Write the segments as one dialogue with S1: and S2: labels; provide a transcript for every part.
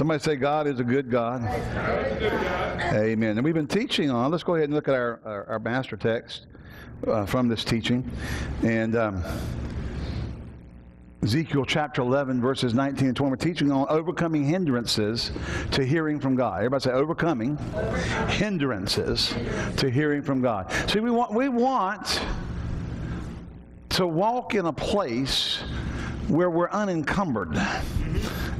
S1: Somebody say, God is a good God. Amen. And we've been teaching on, let's go ahead and look at our, our, our master text uh, from this teaching. And um, Ezekiel chapter 11, verses 19 and 20. We're teaching on overcoming hindrances to hearing from God. Everybody say overcoming hindrances to hearing from God. See, we want, we want to walk in a place where we're unencumbered.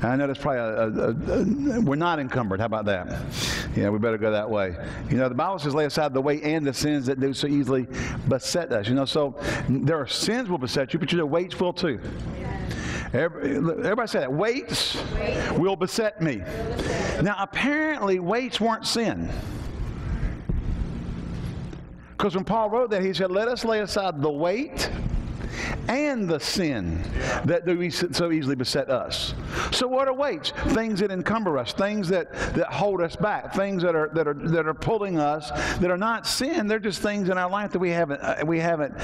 S1: I know that's probably a, a, a, we're not encumbered. How about that? Yeah, we better go that way. You know, the Bible says, lay aside the weight and the sins that do so easily beset us. You know, so there are sins will beset you, but you know, weights will too. Everybody say that. Weights will beset me. Now, apparently, weights weren't sin. Because when Paul wrote that, he said, Let us lay aside the weight and the sin that so easily beset us. So what awaits? Things that encumber us, things that, that hold us back, things that are that are that are pulling us that are not sin. They're just things in our life that we haven't uh, we haven't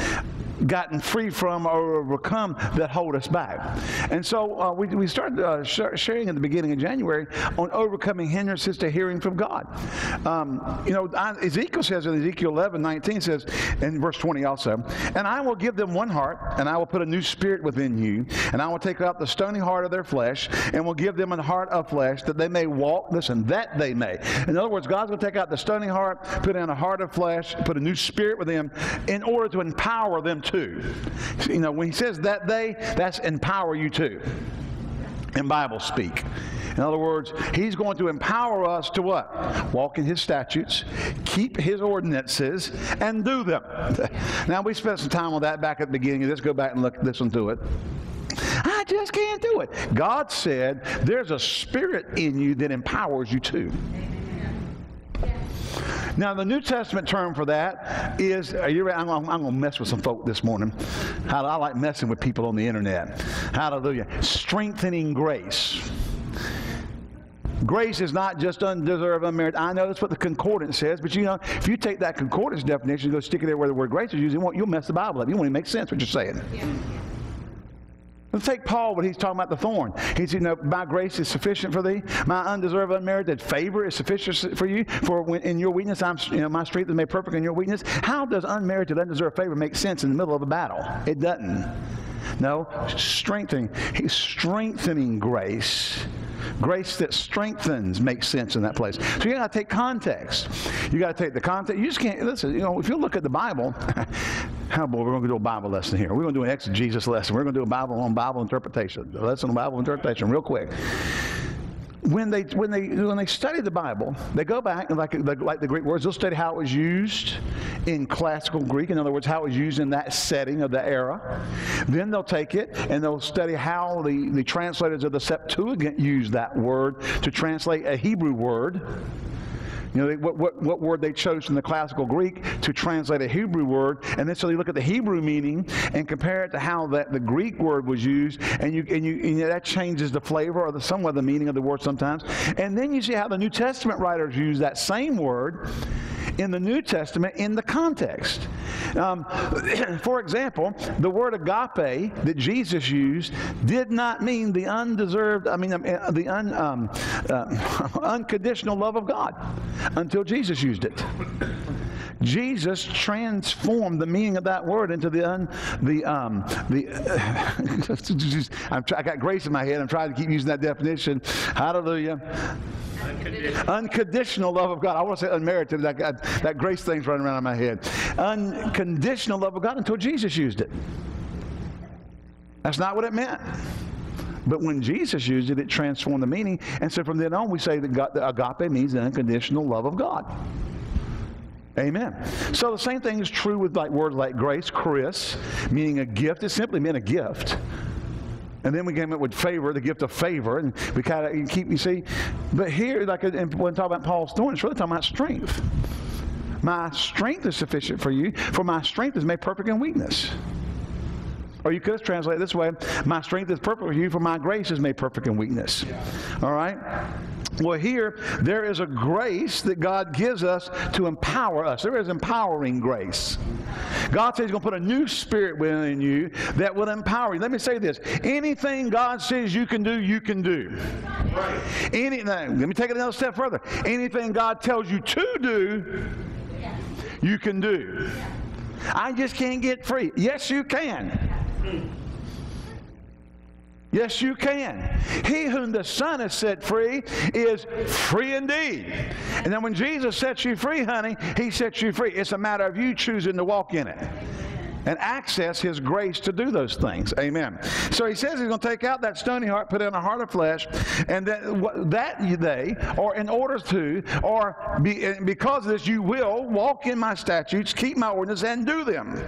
S1: gotten free from or overcome that hold us back. And so uh, we, we started uh, sh- sharing at the beginning of January on overcoming hindrances to hearing from God. Um, you know, I, Ezekiel says in Ezekiel 11, 19 says, in verse 20 also, and I will give them one heart, and I will put a new spirit within you, and I will take out the stony heart of their flesh, and will give them a heart of flesh that they may walk, listen, that they may. In other words, God's going to take out the stony heart, put in a heart of flesh, put a new spirit within them in order to empower them too. You know, when he says that they, that's empower you too. In Bible speak. In other words, he's going to empower us to what? Walk in his statutes, keep his ordinances, and do them. now, we spent some time on that back at the beginning. Let's go back and look, listen to it. I just can't do it. God said there's a spirit in you that empowers you too. Now, the New Testament term for that is, are you ready? I'm, I'm, going to mess with some folk this morning. I like messing with people on the internet. Hallelujah. Strengthening grace. Grace is not just undeserved, unmerited. I know that's what the concordance says, but you know, if you take that concordance definition and go stick it there where the word grace is used, you'll mess the Bible up. You won't even make sense what you're saying. Yeah. Let's take Paul when he's talking about the thorn. He said, you know, my grace is sufficient for thee. My undeserved, unmerited favor is sufficient for you. For when, in your weakness, I'm, you know, my strength is made perfect in your weakness. How does unmerited, undeserved favor make sense in the middle of a battle? It doesn't. No, strengthening. He's strengthening grace. Grace that strengthens makes sense in that place. So you got to take context. You got to take the context. You just can't listen. You know, if you look at the Bible, how boy, we're going to do a Bible lesson here. We're going to do an exegesis lesson. We're going to do a Bible on Bible interpretation. A lesson on Bible interpretation, real quick when they when they when they study the Bible, they go back and like like the Greek words, they'll study how it was used in classical Greek. In other words, how it was used in that setting of the era. Then they'll take it and they'll study how the, the translators of the Septuagint used that word to translate a Hebrew word. You know, what, what, what word they chose from the classical Greek to translate a Hebrew word, and then so you look at the Hebrew meaning and compare it to how that the Greek word was used, and you and you, and that changes the flavor or the somewhat the meaning of the word sometimes. And then you see how the New Testament writers use that same word in the New Testament in the context. Um, for example, the word agape that Jesus used did not mean the undeserved, I mean, um, uh, the un, um, uh, unconditional love of God until Jesus used it. Jesus transformed the meaning of that word into the un, the um, the. Uh, i got grace in my head. I'm trying to keep using that definition. Hallelujah. Unconditional. Unconditional love of God. I want to say unmerited. That, that, that grace thing's running around in my head. Unconditional love of God until Jesus used it. That's not what it meant. But when Jesus used it, it transformed the meaning. And so from then on, we say that, God, that agape means the unconditional love of God. Amen. So the same thing is true with like words like grace, charis, meaning a gift. It simply meant a gift. And then we came up with favor, the gift of favor, and we kind of keep, you see. But here, like when talking about Paul's thorn, it's really talking about strength. My strength is sufficient for you, for my strength is made perfect in weakness. Or you could translate it this way My strength is perfect for you, for my grace is made perfect in weakness. Yeah. All right? Well, here, there is a grace that God gives us to empower us. There is empowering grace. God says He's going to put a new spirit within you that will empower you. Let me say this anything God says you can do, you can do. Any, now, let me take it another step further. Anything God tells you to do, you can do. I just can't get free. Yes, you can. Yes, you can. He whom the Son has set free is free indeed. And then when Jesus sets you free, honey, he sets you free. It's a matter of you choosing to walk in it and access His grace to do those things. Amen. So He says He's going to take out that stony heart, put in a heart of flesh, and that, that they, or in order to, or be, because of this, you will walk in my statutes, keep my ordinances, and do them.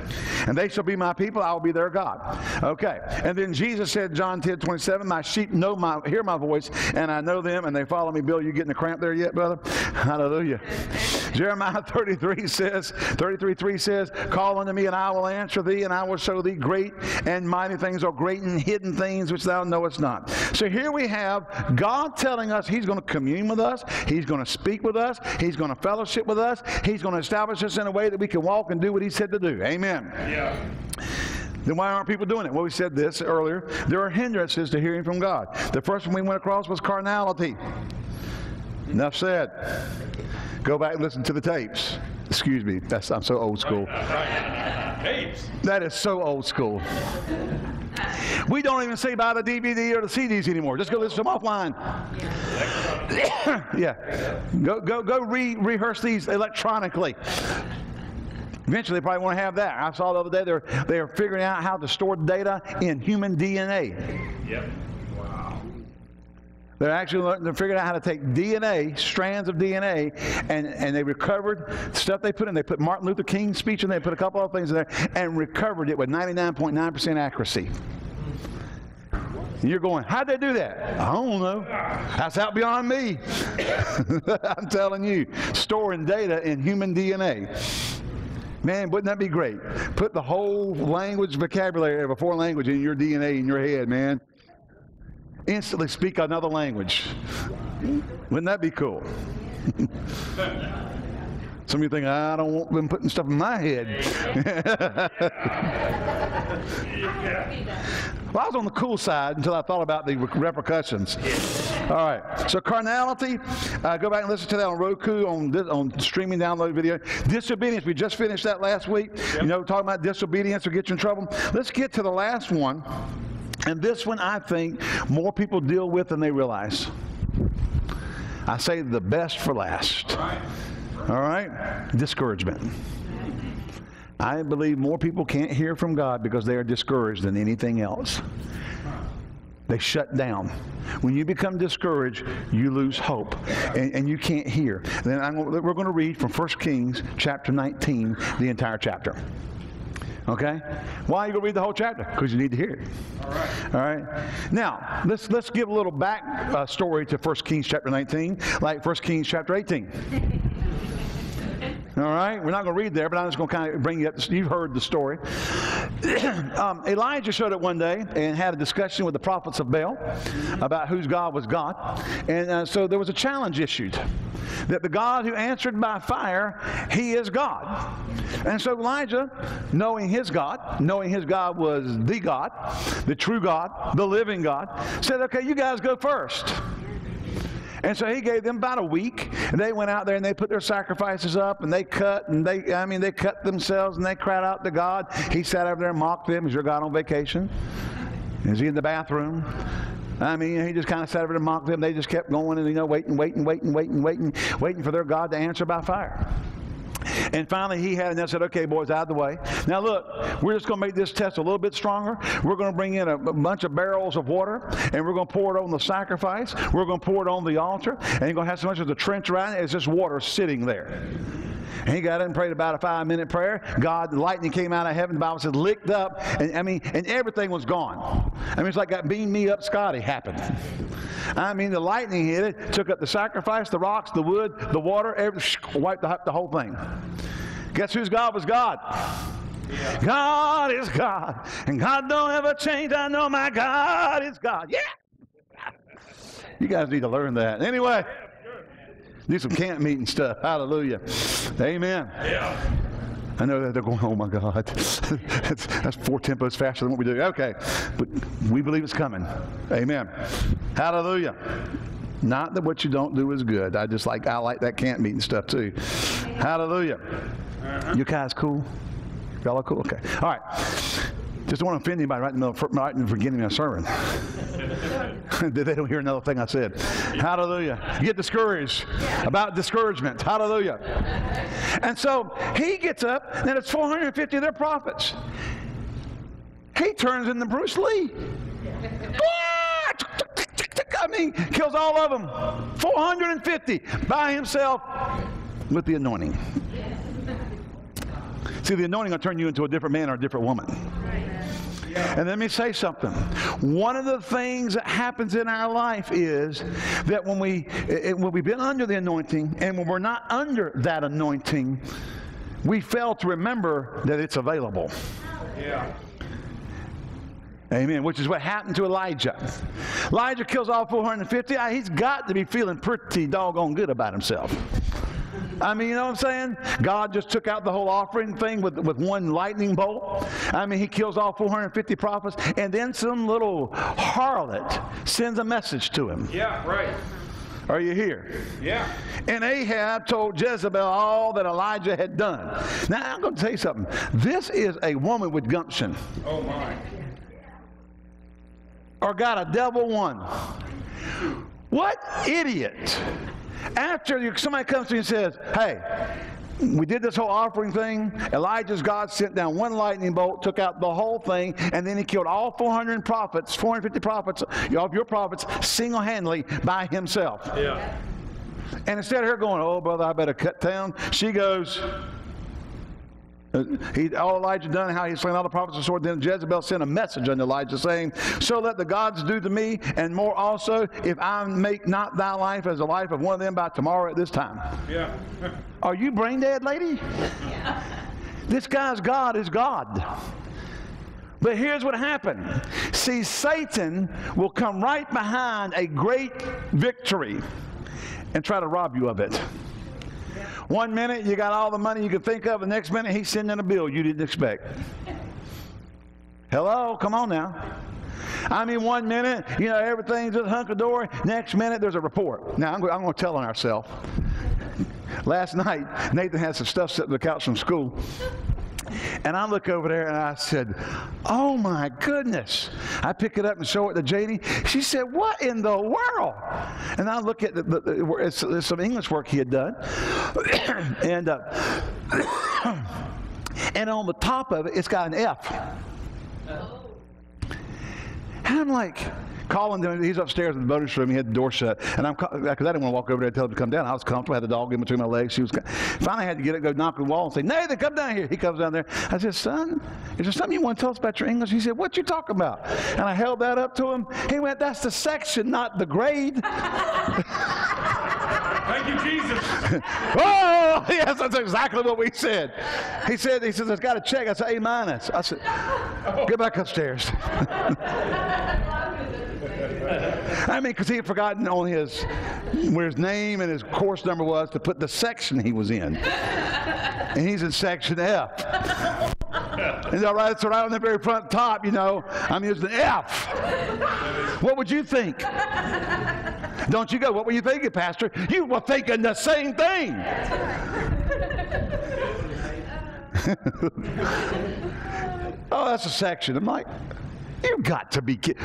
S1: And they shall be my people, I will be their God. Okay. And then Jesus said, John 10 27, My sheep know my, hear my voice, and I know them, and they follow me. Bill, you getting the cramp there yet, brother? Hallelujah. Jeremiah 33 says, 33 3 says, Call unto me, and I will answer thee, and I will show thee great and mighty things, or great and hidden things which thou knowest not. So here we have God telling us He's going to commune with us, He's going to speak with us, He's going to fellowship with us, He's going to establish us in a way that we can walk and do what He said to do. Amen. Yeah. Then why aren't people doing it? Well, we said this earlier. There are hindrances to hearing from God. The first one we went across was carnality. Enough said. Go back and listen to the tapes. Excuse me, that's, I'm so old school. That is so old school. We don't even say buy the DVD or the CDs anymore. Just go listen to them offline. yeah. Go, go, go re- rehearse these electronically. Eventually, they probably want to have that. I saw the other day they're, they're figuring out how to store data in human DNA. Yep. They're actually they're figuring out how to take DNA, strands of DNA, and, and they recovered stuff they put in. They put Martin Luther King's speech and they put a couple other things in there and recovered it with 99.9% accuracy. You're going, how'd they do that? I don't know. That's out beyond me. I'm telling you, storing data in human DNA. Man, wouldn't that be great? Put the whole language vocabulary of a foreign language in your DNA in your head, man instantly speak another language. Wouldn't that be cool? Some of you think, I don't want them putting stuff in my head. well, I was on the cool side until I thought about the repercussions. All right. So carnality, uh, go back and listen to that on Roku, on, on streaming download video. Disobedience, we just finished that last week. Yep. You know, talking about disobedience will get you in trouble. Let's get to the last one. And this one, I think, more people deal with than they realize. I say the best for last. All right? Discouragement. I believe more people can't hear from God because they are discouraged than anything else. They shut down. When you become discouraged, you lose hope and, and you can't hear. Then I'm, we're going to read from 1 Kings chapter 19, the entire chapter. Okay? Why are you going to read the whole chapter? Because you need to hear it. All right. All right. Now, let's let's give a little back uh, story to 1 Kings chapter 19, like 1 Kings chapter 18. All right, we're not going to read there, but I'm just going to kind of bring you up. You've heard the story. um, Elijah showed up one day and had a discussion with the prophets of Baal about whose God was God, and uh, so there was a challenge issued that the God who answered by fire, He is God. And so Elijah, knowing his God, knowing his God was the God, the true God, the living God, said, "Okay, you guys go first. And so he gave them about a week. And they went out there and they put their sacrifices up and they cut and they, I mean, they cut themselves and they cried out to God. He sat over there and mocked them. Is your God on vacation? Is he in the bathroom? I mean, he just kind of sat over there and mocked them. They just kept going and, you know, waiting, waiting, waiting, waiting, waiting, waiting for their God to answer by fire. And finally, he had, and I said, okay, boys, out of the way. Now, look, we're just going to make this test a little bit stronger. We're going to bring in a, a bunch of barrels of water, and we're going to pour it on the sacrifice. We're going to pour it on the altar, and you're going to have so much of the trench around it as just water sitting there. And he got up and prayed about a five minute prayer. God, the lightning came out of heaven. The Bible said, licked up. And I mean, and everything was gone. I mean, it's like that beam me up Scotty happened. I mean, the lightning hit it, took up the sacrifice, the rocks, the wood, the water, every, wiped the, the whole thing. Guess whose God was God? Yeah. God is God. And God don't ever change. I know my God is God. Yeah. You guys need to learn that. Anyway, do some camp meeting stuff. Hallelujah. Amen.
S2: Yeah.
S1: I know that they're going, oh my God, that's, that's four tempos faster than what we do. Okay, but we believe it's coming. Amen. Hallelujah. Not that what you don't do is good. I just like I like that camp meeting stuff too. Hallelujah. Uh-huh. You guys cool? Y'all are cool? Okay. All right. Just don't want to offend anybody right in the right in the beginning of a sermon. they don't hear another thing I said. Hallelujah. You get discouraged about discouragement. Hallelujah. And so he gets up, and it's 450 of their prophets. He turns into Bruce Lee. I mean, kills all of them. 450 by himself with the anointing. See, the anointing will turn you into a different man or a different woman. And let me say something. One of the things that happens in our life is that when we when we've been under the anointing and when we're not under that anointing, we fail to remember that it's available.
S2: Yeah.
S1: Amen. Which is what happened to Elijah. Elijah kills all 450. He's got to be feeling pretty doggone good about himself. I mean, you know what I'm saying? God just took out the whole offering thing with, with one lightning bolt. I mean, he kills all 450 prophets, and then some little harlot sends a message to him.
S2: Yeah, right.
S1: Are you here?
S2: Yeah.
S1: And Ahab told Jezebel all that Elijah had done. Now, I'm going to tell you something. This is a woman with gumption,
S2: Oh, my.
S1: or got a devil one. What idiot after you, somebody comes to you and says, hey, we did this whole offering thing. Elijah's God sent down one lightning bolt, took out the whole thing, and then he killed all 400 prophets, 450 prophets, all of your prophets, single handedly by himself.
S2: Yeah.
S1: And instead of her going, oh, brother, I better cut down, she goes, he, all Elijah done, how he slain all the prophets of the sword. Then Jezebel sent a message unto Elijah, saying, So let the gods do to me, and more also, if I make not thy life as the life of one of them by tomorrow at this time.
S2: Yeah.
S1: Are you brain dead, lady? Yeah. This guy's God is God. But here's what happened. See, Satan will come right behind a great victory and try to rob you of it. One minute you got all the money you could think of, the next minute he's sending a bill you didn't expect. Hello, come on now. I mean, one minute, you know, everything's just hunky dory. Next minute, there's a report. Now, I'm, I'm going to tell on ourselves. Last night, Nathan had some stuff sitting on the couch from school. And I look over there and I said, Oh my goodness. I pick it up and show it to Janie. She said, What in the world? And I look at the, the, the it's, it's some English work he had done. and, uh, and on the top of it, it's got an F. And I'm like, calling him. He's upstairs in the bonus room. He had the door shut. And I'm, because I didn't want to walk over there and tell him to come down. I was comfortable. I had the dog in between my legs. She was, finally I had to get it, go knock on the wall and say, Nathan, come down here. He comes down there. I said, son, is there something you want to tell us about your English? He said, what you talking about? And I held that up to him. He went, that's the section, not the grade.
S2: Thank you, Jesus.
S1: oh, yes, that's exactly what we said. He said, he says, it's got to check. I said, A minus. I said, get back upstairs. I mean, because he had forgotten on his where his name and his course number was to put the section he was in, and he's in section F. And all right, it's right on the very front top, you know. I'm using F. What would you think? Don't you go, what were you thinking, Pastor? You were thinking the same thing. oh, that's a section. I'm like, you got to be kidding.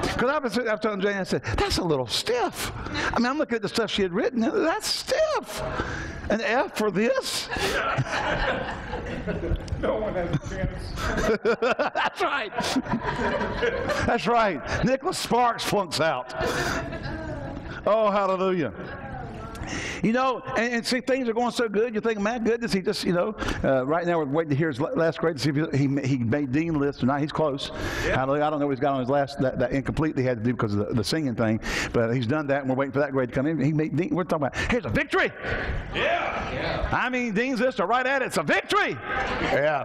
S1: Because I was, telling Jane, I said, that's a little stiff. I mean, I'm looking at the stuff she had written. That's stiff. An F for this?
S2: No one has a chance.
S1: that's right. that's right. Nicholas Sparks flunks out. Oh, hallelujah. You know, and, and, see, things are going so good. You think, man, goodness, he just, you know, uh, right now we're waiting to hear his last grade to see if he, he, he made dean list tonight. He's close. Yeah. I, don't, I don't know what he's got on his last, that, that incomplete he had to do because of the, the, singing thing, but he's done that and we're waiting for that grade to come in. He made dean. We're talking about, here's a victory.
S2: Yeah. yeah.
S1: I mean, dean's list are right at it. It's a victory. Yeah.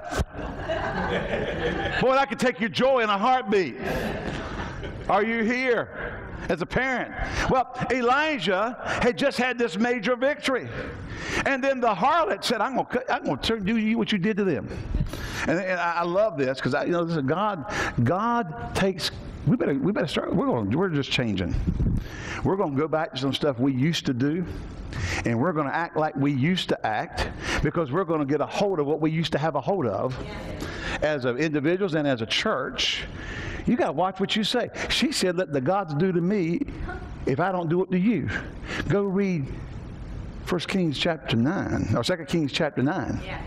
S1: Boy, that could take your joy in a heartbeat. Are you here? As a parent. Well, Elijah had just had this major victory. And then the harlot said, I'm going to I'm to do you what you did to them. And, and I I love this because, you know, this is God, God takes, we better, we better start, we're, going, we're just changing. We're going to go back to some stuff we used to do. And we're going to act like we used to act because we're going to get a hold of what we used to have a hold of as of individuals and as a church. You got to watch what you say. She said, Let the gods do to me if I don't do it to you. Go read 1 Kings chapter 9, or 2 Kings chapter 9.
S3: Yeah.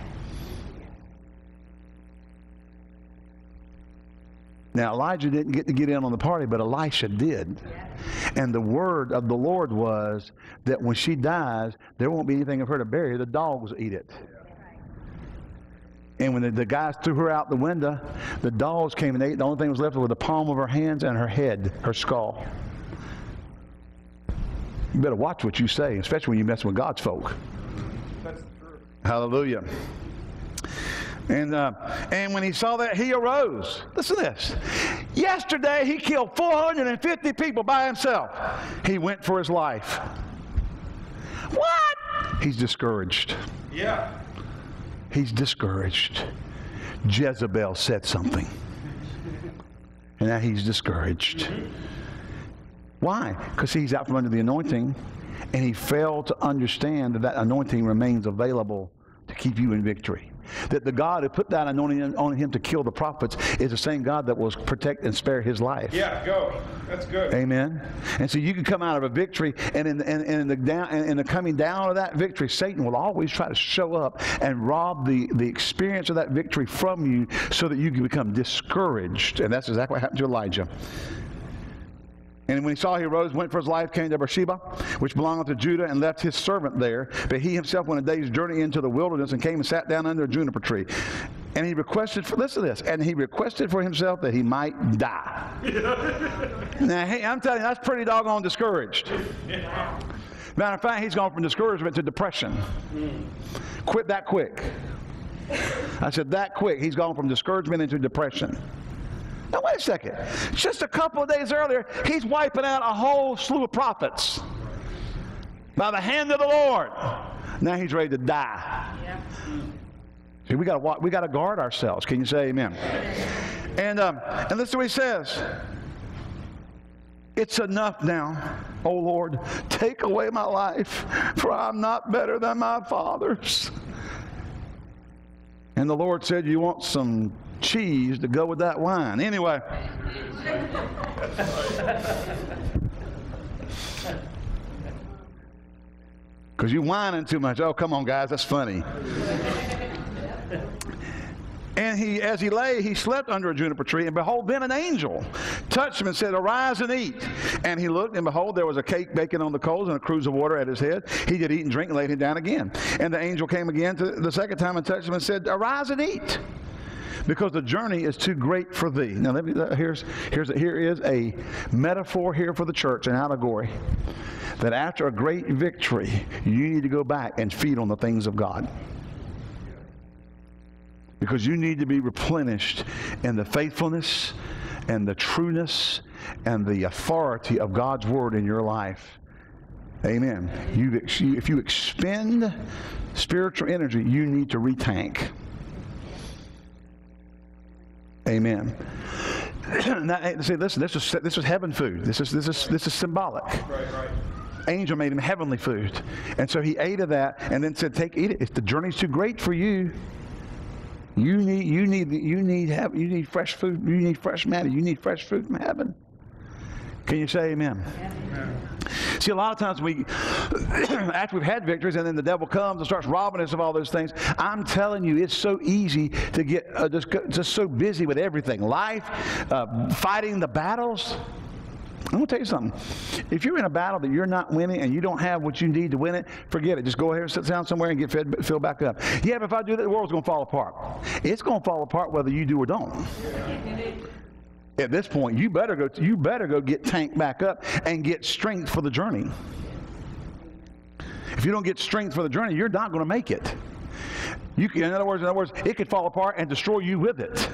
S1: Now, Elijah didn't get to get in on the party, but Elisha did. And the word of the Lord was that when she dies, there won't be anything of her to bury. The dogs will eat it. And when the, the guys threw her out the window, the dogs came and ate. The only thing that was left was the palm of her hands and her head, her skull. You better watch what you say, especially when you mess with God's folk.
S2: That's the truth.
S1: Hallelujah. And, uh, and when he saw that, he arose. Listen to this. Yesterday, he killed 450 people by himself. He went for his life. What? He's discouraged.
S2: Yeah.
S1: He's discouraged. Jezebel said something. And now he's discouraged. Why? Because he's out from under the anointing and he failed to understand that that anointing remains available to keep you in victory. That the God who put that anointing on him to kill the prophets is the same God that will protect and spare his life.
S2: Yeah, go. That's good.
S1: Amen. And so you can come out of a victory, and in, in, in the down, in the coming down of that victory, Satan will always try to show up and rob the, the experience of that victory from you, so that you can become discouraged. And that's exactly what happened to Elijah. And when he saw he rose, went for his life, came to Beersheba, which belonged to Judah, and left his servant there. But he himself went a day's journey into the wilderness and came and sat down under a juniper tree. And he requested for listen to this, and he requested for himself that he might die. now, hey, I'm telling you, that's pretty doggone discouraged. Matter of fact, he's gone from discouragement to depression. Quit that quick. I said that quick. He's gone from discouragement into depression. Now, wait a second. Just a couple of days earlier, he's wiping out a whole slew of prophets by the hand of the Lord. Now he's ready to die.
S3: Yeah.
S1: See, we got to we got to guard ourselves. Can you say Amen? And um, and listen to what he says. It's enough now, O Lord. Take away my life, for I'm not better than my fathers. And the Lord said, "You want some cheese to go with that wine." Anyway. Because you whining too much. Oh, come on, guys, that's funny. And he, as he lay, he slept under a juniper tree, and behold, then an angel touched him and said, Arise and eat. And he looked, and behold, there was a cake baking on the coals and a cruse of water at his head. He did eat and drink and laid him down again. And the angel came again to the second time and touched him and said, Arise and eat. Because the journey is too great for thee. Now, me, here's, here's, here is a metaphor here for the church, an allegory. That after a great victory, you need to go back and feed on the things of God because you need to be replenished in the faithfulness and the trueness and the authority of God's word in your life. Amen. You, if you expend spiritual energy, you need to retank. Amen. now, eh, see, listen. This is this is heaven food. This is this is this is symbolic.
S2: Right, right.
S1: Angel made him heavenly food, and so he ate of that, and then said, "Take, eat it. If the journey's too great for you, you need, you need, you need, have, you need fresh food. You need fresh manna. You need fresh food from heaven. Can you say amen? See, a lot of times we, after we've had victories, and then the devil comes and starts robbing us of all those things. I'm telling you, it's so easy to get uh, just, just so busy with everything, life, uh, fighting the battles. I'm going to tell you something. If you're in a battle that you're not winning and you don't have what you need to win it, forget it. Just go ahead and sit down somewhere and get fed, filled back up. Yeah, but if I do that, the world's going to fall apart. It's going to fall apart whether you do or don't. At this point, you better go. You better go get tanked back up and get strength for the journey. If you don't get strength for the journey, you're not going to make it. You can, in other words, in other words, it could fall apart and destroy you with it.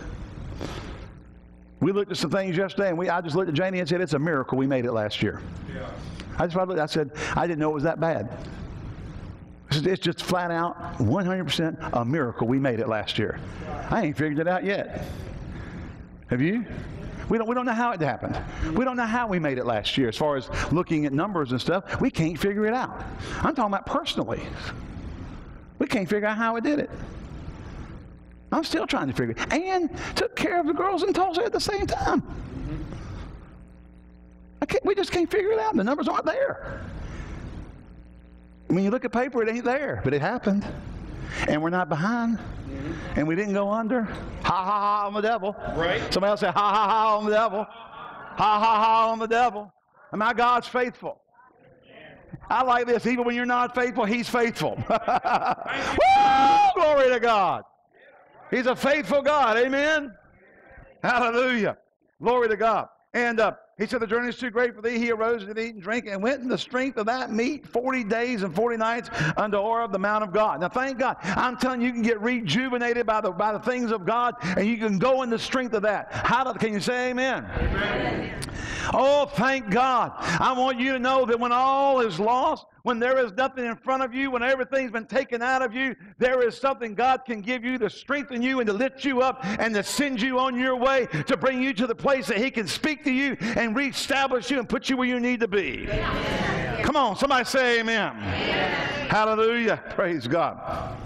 S1: We looked at some things yesterday, and we, I just looked at Janie and said, It's a miracle we made it last year.
S2: Yeah.
S1: I just I said, I didn't know it was that bad. It's just flat out 100% a miracle we made it last year. I ain't figured it out yet. Have you? We don't, we don't know how it happened. We don't know how we made it last year as far as looking at numbers and stuff. We can't figure it out. I'm talking about personally. We can't figure out how it did it. I'm still trying to figure it And took care of the girls in Tulsa at the same time. We just can't figure it out. The numbers aren't there. When you look at paper, it ain't there, but it happened. And we're not behind. And we didn't go under. Ha ha ha on the devil.
S2: Right.
S1: Somebody else say ha ha ha on the devil. Ha ha ha, I'm the devil. And my God's faithful. I like this. Even when you're not faithful, He's faithful. Woo! Glory to God. He's a faithful God. Amen. Hallelujah. Glory to God. And uh, he said, The journey is too great for thee. He arose and did eat and drink and went in the strength of that meat 40 days and 40 nights unto Horeb, the Mount of God. Now, thank God. I'm telling you, you can get rejuvenated by the, by the things of God and you can go in the strength of that. How do, can you say amen? amen? Oh, thank God. I want you to know that when all is lost, when there is nothing in front of you, when everything's been taken out of you, there is something God can give you to strengthen you and to lift you up and to send you on your way to bring you to the place that He can speak to you and reestablish you and put you where you need to be. Come on, somebody say amen. amen. Hallelujah. Praise God.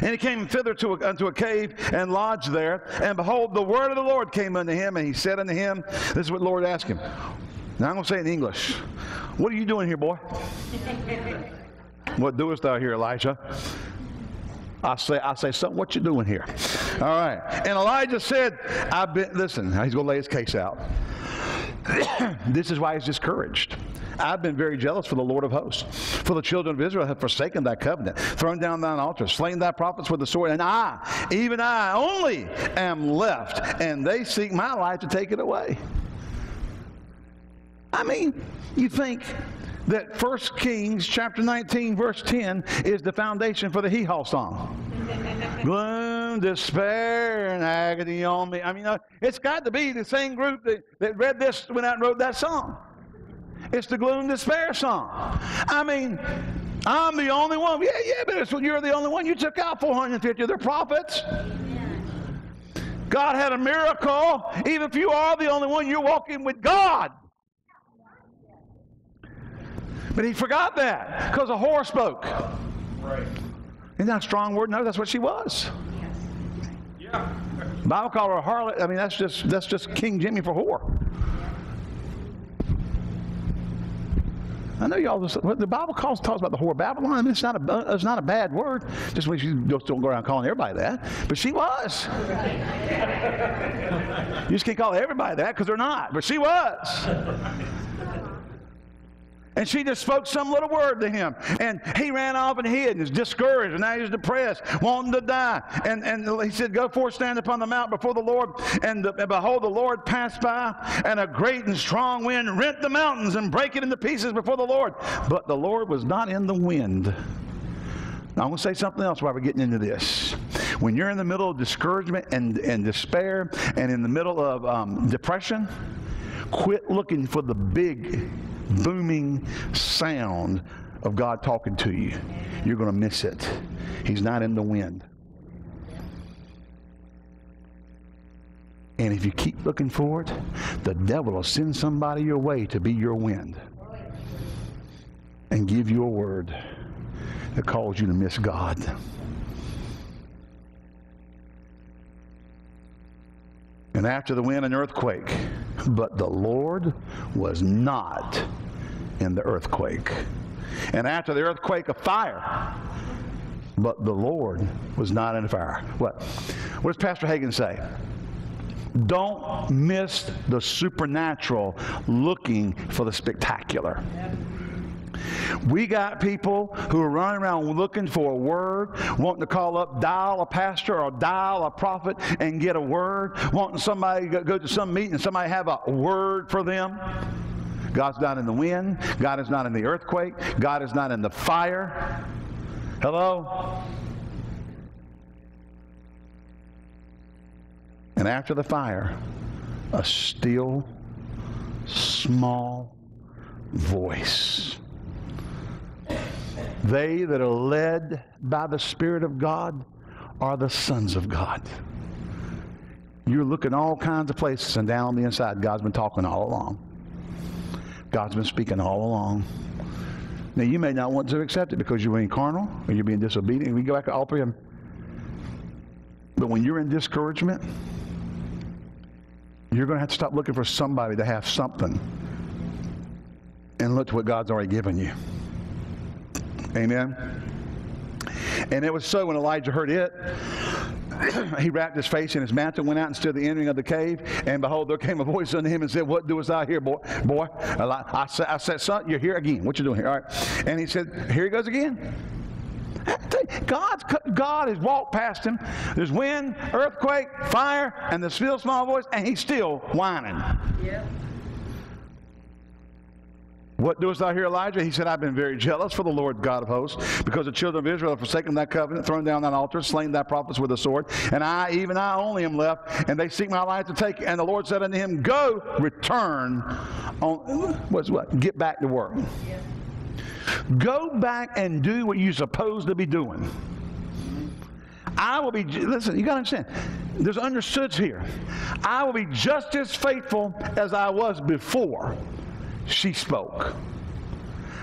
S1: And he came thither to a, unto a cave and lodged there. And behold, the word of the Lord came unto him, and he said unto him, This is what the Lord asked him. Now I'm going to say it in English. What are you doing here, boy? what doest thou here, Elijah? I say, I say, something, what you doing here? All right. And Elijah said, I've been, listen, he's going to lay his case out. this is why he's discouraged. I've been very jealous for the Lord of hosts. For the children of Israel have forsaken thy covenant, thrown down thine altar, slain thy prophets with the sword, and I, even I only, am left, and they seek my life to take it away. I mean, you think that 1 Kings chapter 19, verse 10 is the foundation for the hee haw song. Gloom, despair, and agony on me. I mean, uh, it's got to be the same group that, that read this, went out and wrote that song. It's the gloom, despair song. I mean, I'm the only one. Yeah, yeah, but you're the only one. You took out 450 of their prophets. God had a miracle. Even if you are the only one, you're walking with God. But he forgot that because a whore spoke. Right. Isn't that a strong word? No, that's what she was. Yeah. Bible called her a harlot. I mean, that's just that's just King Jimmy for whore. I know y'all. The Bible calls talks about the whore of Babylon. It's not a it's not a bad word. Just when you just don't go around calling everybody that. But she was. you just can't call everybody that because they're not. But she was. And she just spoke some little word to him. And he ran off and hid and discouraged. And now he's depressed, wanting to die. And, and he said, Go forth, stand upon the mount before the Lord. And, the, and behold, the Lord passed by, and a great and strong wind rent the mountains and break it into pieces before the Lord. But the Lord was not in the wind. Now, I'm going to say something else while we're getting into this. When you're in the middle of discouragement and, and despair and in the middle of um, depression, quit looking for the big booming sound of God talking to you. You're going to miss it. He's not in the wind. And if you keep looking for it, the devil will send somebody your way to be your wind and give you a word that calls you to miss God. And after the wind, an earthquake. But the Lord was not in the earthquake. And after the earthquake, a fire. But the Lord was not in the fire. What? What does Pastor Hagin say? Don't miss the supernatural looking for the spectacular. We got people who are running around looking for a word, wanting to call up, dial a pastor or dial a prophet and get a word, wanting somebody to go to some meeting and somebody have a word for them. God's not in the wind. God is not in the earthquake. God is not in the fire. Hello? And after the fire, a still, small voice. They that are led by the Spirit of God are the sons of God. You're looking all kinds of places, and down on the inside, God's been talking all along. God's been speaking all along. Now, you may not want to accept it because you're being carnal or you're being disobedient. We go back to all three of them. But when you're in discouragement, you're going to have to stop looking for somebody to have something and look to what God's already given you. Amen. And it was so when Elijah heard it, he wrapped his face in his mantle, went out and stood at the entering of the cave, and behold, there came a voice unto him and said, What doest thou here, boy? Boy, I said, I said, son, you're here again. What you doing here? All right. And he said, Here he goes again. God's, God has walked past him. There's wind, earthquake, fire, and the still small voice, and he's still whining. What doest thou here, Elijah? He said, I've been very jealous for the Lord God of hosts, because the children of Israel have forsaken that covenant, thrown down that altar, slain thy prophets with a sword. And I, even I only am left, and they seek my life to take. And the Lord said unto him, Go, return on what's what? Get back to work. Go back and do what you're supposed to be doing. I will be, listen, you got to understand, there's understoods here. I will be just as faithful as I was before she spoke.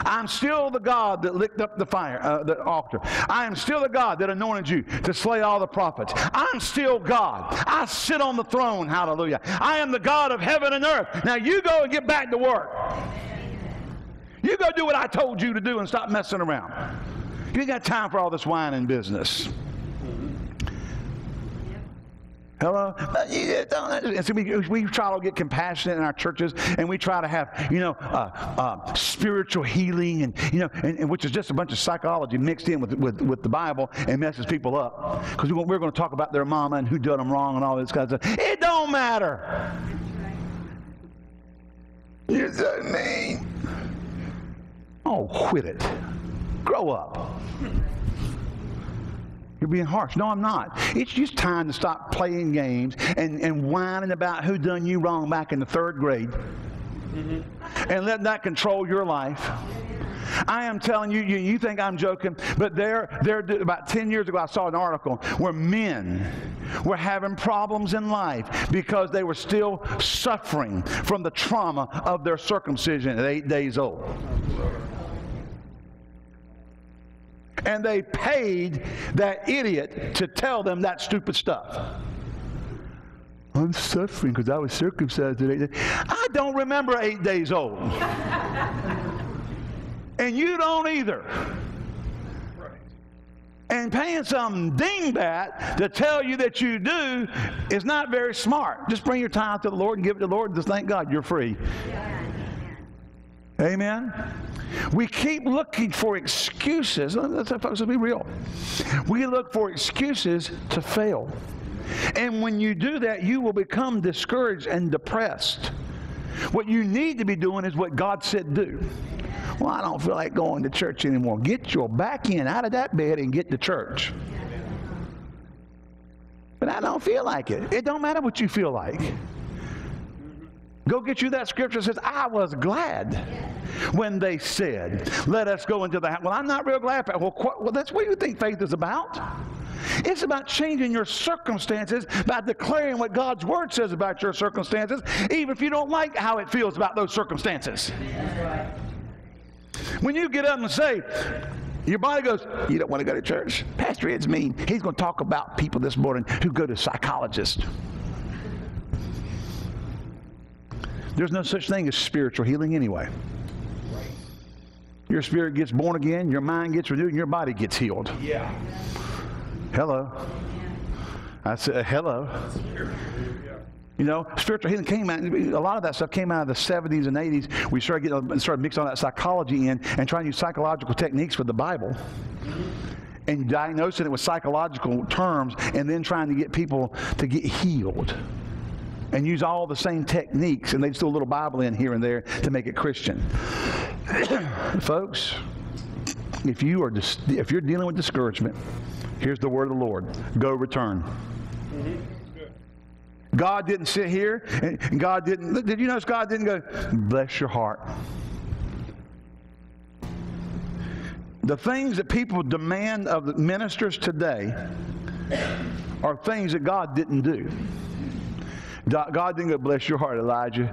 S1: I'm still the God that licked up the fire, uh, the altar. I am still the God that anointed you to slay all the prophets. I'm still God. I sit on the throne. Hallelujah. I am the God of heaven and earth. Now you go and get back to work. You go do what I told you to do and stop messing around. You got time for all this whining business. Hello? And so we, we try to get compassionate in our churches and we try to have, you know, uh, uh, spiritual healing and, you know, and, and, which is just a bunch of psychology mixed in with, with, with the Bible and messes people up. Because we, we're going to talk about their mama and who did them wrong and all this kind of stuff. It don't matter. You're so mean. Oh, quit it. Grow up. You're being harsh. No, I'm not. It's just time to stop playing games and, and whining about who done you wrong back in the third grade. Mm-hmm. And let that control your life. I am telling you, you, you think I'm joking, but there, there, about 10 years ago, I saw an article where men were having problems in life because they were still suffering from the trauma of their circumcision at eight days old and they paid that idiot to tell them that stupid stuff. I'm suffering because I was circumcised at eight days. I don't remember eight days old. and you don't either. And paying some dingbat to tell you that you do is not very smart. Just bring your time to the Lord and give it to the Lord. and Just thank God you're free. Amen. We keep looking for excuses. Let's, be real. We look for excuses to fail. And when you do that, you will become discouraged and depressed. What you need to be doing is what God said do. Well, I don't feel like going to church anymore. Get your back in out of that bed and get to church. But I don't feel like it. It don't matter what you feel like. Go get you that scripture that says, I was glad when they said, Let us go into the house. Well, I'm not real glad. Well, well, that's what you think faith is about. It's about changing your circumstances by declaring what God's Word says about your circumstances, even if you don't like how it feels about those circumstances. When you get up and say, your body goes, You don't want to go to church? Pastor Ed's mean. He's going to talk about people this morning who go to psychologists. There's no such thing as spiritual healing anyway. Your spirit gets born again, your mind gets renewed, and your body gets healed.
S2: Yeah.
S1: Hello. I said, uh, hello. You know, spiritual healing came out. A lot of that stuff came out of the 70s and 80s. We started getting uh, started mixing all that psychology in and trying to use psychological techniques with the Bible, mm-hmm. and diagnosing it with psychological terms, and then trying to get people to get healed and use all the same techniques, and they'd throw a little Bible in here and there to make it Christian. Folks, if you are dis- if you're dealing with discouragement, here's the word of the Lord: Go return. Mm-hmm. God didn't sit here and God didn't, did you notice God didn't go, bless your heart? The things that people demand of the ministers today are things that God didn't do. God didn't go, bless your heart, Elijah.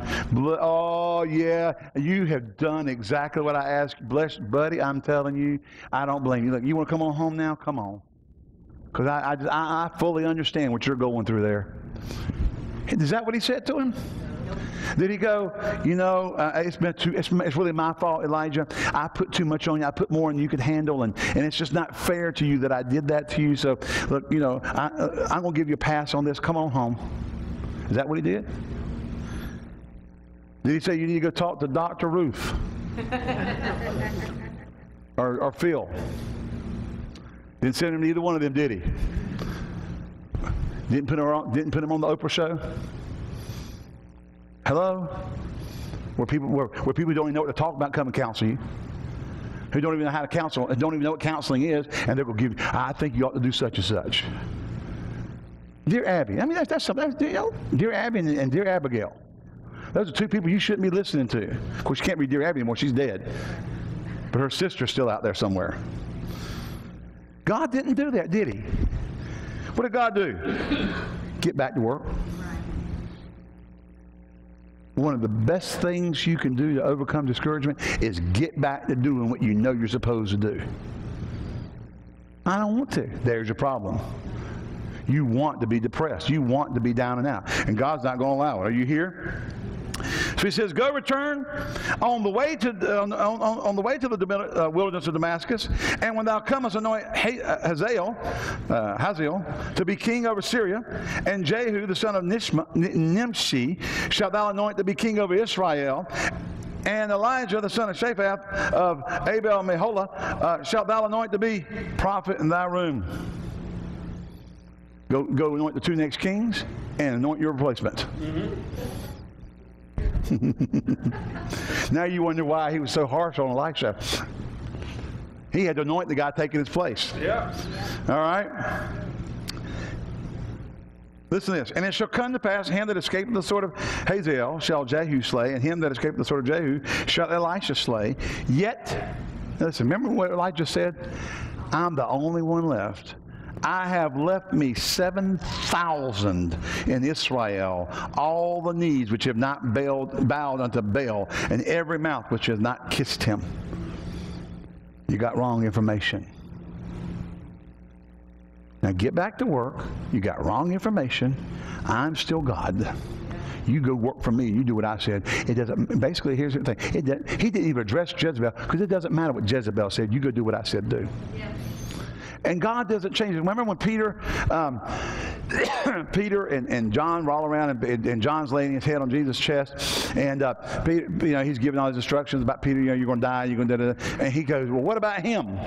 S1: Oh, yeah, you have done exactly what I asked. Bless, buddy, I'm telling you, I don't blame you. Look, you want to come on home now? Come on. Because I, I, I fully understand what you're going through there. Is that what he said to him? Did he go, you know, uh, it's been too, it's, it's, really my fault, Elijah. I put too much on you. I put more than you could handle, and, and it's just not fair to you that I did that to you. So, look, you know, I, uh, I'm going to give you a pass on this. Come on home. Is that what he did? Did he say you need to go talk to Dr. Ruth? or, or Phil? Didn't send him to either one of them, did he? Didn't put him on, didn't put him on the Oprah show? Hello? Where people, where, where people don't even know what to talk about come and counsel you. Who don't even know how to counsel and don't even know what counseling is, and they're going to give you, I think you ought to do such and such. Dear Abby, I mean, that's, that's something, that's, you know, Dear Abby and, and Dear Abigail. Those are two people you shouldn't be listening to. Of course, you can't be Dear Abby anymore. She's dead. But her sister's still out there somewhere. God didn't do that, did he? What did God do? Get back to work. One of the best things you can do to overcome discouragement is get back to doing what you know you're supposed to do. I don't want to. There's your problem. You want to be depressed. You want to be down and out. And God's not going to allow it. Are you here? So he says, "Go return on the way to on, on, on the way to the uh, wilderness of Damascus, and when thou comest, anoint uh, Hazael, uh, Hazael to be king over Syria, and Jehu the son of Nimshi shalt thou anoint to be king over Israel." And Elijah, the son of Shaphat of Abel Meholah, uh, shalt thou anoint to be prophet in thy room. Go, go anoint the two next kings and anoint your replacement. Mm-hmm. now you wonder why he was so harsh on Elisha. He had to anoint the guy taking his place.
S2: Yeah.
S1: All right. Listen to this. And it shall come to pass, him that escaped the sword of Hazael shall Jehu slay, and him that escaped the sword of Jehu shall Elisha slay. Yet, listen, remember what Elijah said? I'm the only one left I have left me 7,000 in Israel, all the knees which have not bowed, bowed unto Baal, and every mouth which has not kissed him. You got wrong information. Now get back to work. You got wrong information. I'm still God. You go work for me. You do what I said. It doesn't. Basically, here's the thing. It, he didn't even address Jezebel because it doesn't matter what Jezebel said. You go do what I said do. Yeah. And God doesn't change. Remember when Peter, um, Peter and, and John roll around and, and, John's laying his head on Jesus' chest, and uh, Peter, you know he's giving all his instructions about Peter. You know you're going to die. You're going to, and he goes, well, what about him?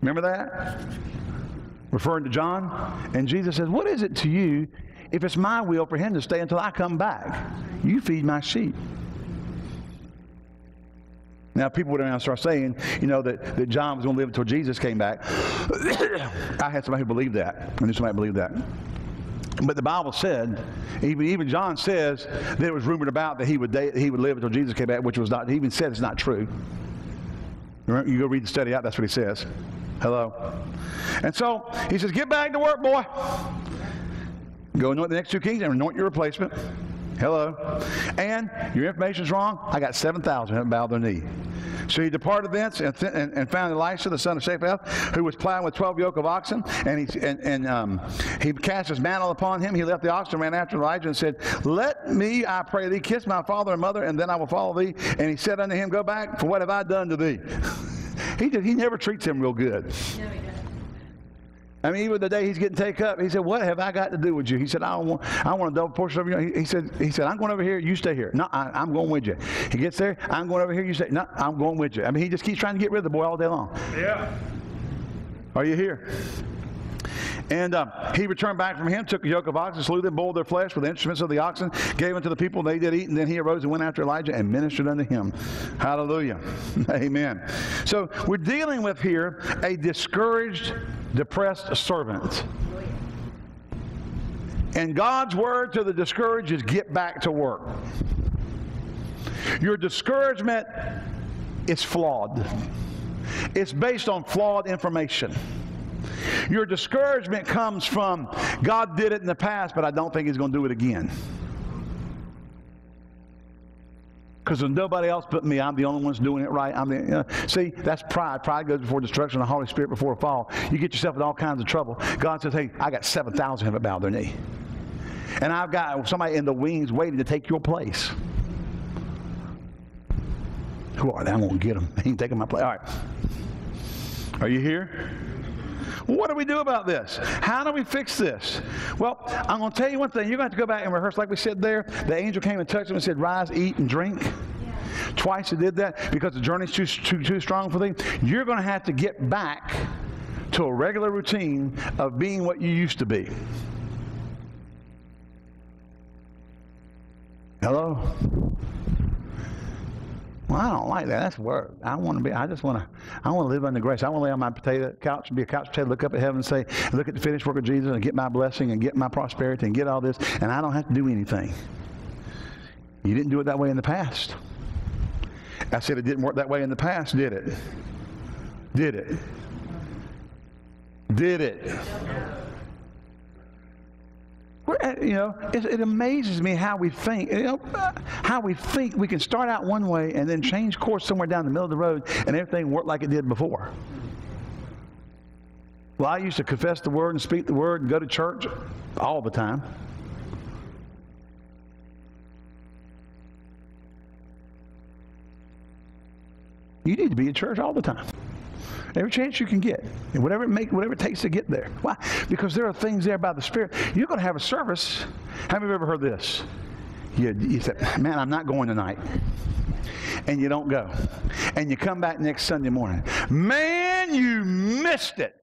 S1: Remember that? Referring to John, and Jesus says, what is it to you if it's my will for him to stay until I come back? You feed my sheep. Now, people would now start saying, you know, that, that John was going to live until Jesus came back. I had somebody who believed that. I knew somebody who believed that. But the Bible said, even, even John says that it was rumored about that he would, he would live until Jesus came back, which was not, he even said it's not true. You go read the study out, that's what he says. Hello. And so he says, get back to work, boy. Go anoint the next two kings and anoint your replacement. Hello. And your information's wrong. I got 7,000 who haven't bowed their knee. So he departed thence and, th- and, and, found Elisha, the son of Shaphat, who was plowing with 12 yoke of oxen. And, he, and, and um, he cast his mantle upon him. He left the oxen, ran after Elijah, and said, Let me, I pray thee, kiss my father and mother, and then I will follow thee. And he said unto him, Go back, for what have I done to thee? he, did, he never treats him real good. I mean, even the day he's getting taken up, he said, "What have I got to do with you?" He said, "I want, I want a double portion of you." He, he said, "He said, I'm going over here. You stay here. No, I, am going with you." He gets there. I'm going over here. You say, "No, I'm going with you." I mean, he just keeps trying to get rid of the boy all day long.
S2: Yeah.
S1: Are you here? And um, he returned back from him, took a yoke of oxen, slew them, boiled their flesh with the instruments of the oxen, gave them to the people, they did eat. And then he arose and went after Elijah and ministered unto him. Hallelujah. Amen. So we're dealing with here a discouraged, depressed servant. And God's word to the discouraged is get back to work. Your discouragement is flawed. It's based on flawed information. Your discouragement comes from God did it in the past, but I don't think He's going to do it again. Because there's nobody else but me. I'm the only one that's doing it right. I'm the, you know, see, that's pride. Pride goes before destruction, the Holy Spirit before a fall. You get yourself in all kinds of trouble. God says, hey, I got 7,000 of it bow their knee. And I've got somebody in the wings waiting to take your place. Who are they? I'm going to get them. He ain't taking my place. All right. Are you here? What do we do about this? How do we fix this? Well, I'm going to tell you one thing. You're going to have to go back and rehearse, like we said there. The angel came and touched him and said, Rise, eat, and drink. Yeah. Twice he did that because the journey's too, too, too strong for thee. You're going to have to get back to a regular routine of being what you used to be. Hello? Well, I don't like that. That's work. I want to be. I just want to. I want to live under grace. I want to lay on my potato couch and be a couch potato. Look up at heaven and say, look at the finished work of Jesus and get my blessing and get my prosperity and get all this, and I don't have to do anything. You didn't do it that way in the past. I said it didn't work that way in the past, did it? Did it? Did it? Eh, you know, it, it, amazes me how we think. You know, how we think we can start out one way and then change course somewhere down the middle of the road, and everything work like it did before. Well, I used to confess the word and speak the word and go to church all the time. You need to be in church all the time every chance you can get, and whatever it make, whatever it takes to get there. Why? Because there are things there by the Spirit. You're going to have a service. Have you ever heard this? You, you said, "Man, I'm not going tonight," and you don't go, and you come back next Sunday morning. Man, you missed it.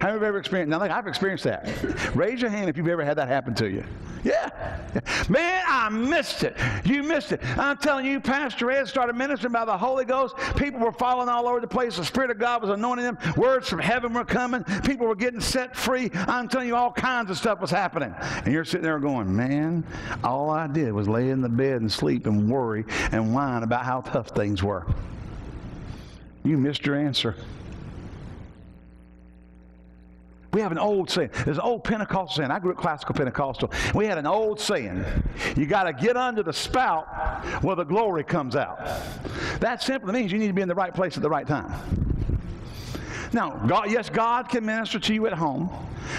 S1: Have you ever experienced? Now, like I've experienced that. Raise your hand if you've ever had that happen to you. Man, I missed it. You missed it. I'm telling you, Pastor Ed started ministering by the Holy Ghost. People were falling all over the place. The Spirit of God was anointing them. Words from heaven were coming. People were getting set free. I'm telling you, all kinds of stuff was happening. And you're sitting there going, man, all I did was lay in the bed and sleep and worry and whine about how tough things were. You missed your answer. We have an old saying. There's an old Pentecostal saying. I grew up classical Pentecostal. We had an old saying. You got to get under the spout where the glory comes out. That simply means you need to be in the right place at the right time. Now, God, yes, God can minister to you at home,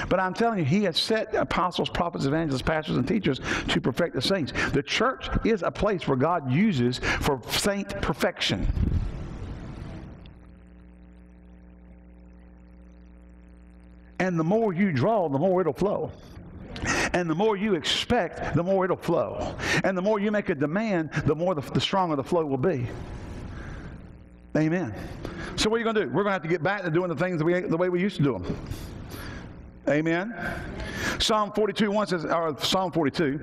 S1: but I'm telling you, He has set apostles, prophets, evangelists, pastors, and teachers to perfect the saints. The church is a place where God uses for saint perfection. And the more you draw, the more it'll flow. And the more you expect, the more it'll flow. And the more you make a demand, the more the, the stronger the flow will be. Amen. So what are you going to do? We're going to have to get back to doing the things the way, the way we used to do them. Amen. Psalm 42 1 says, or Psalm 42,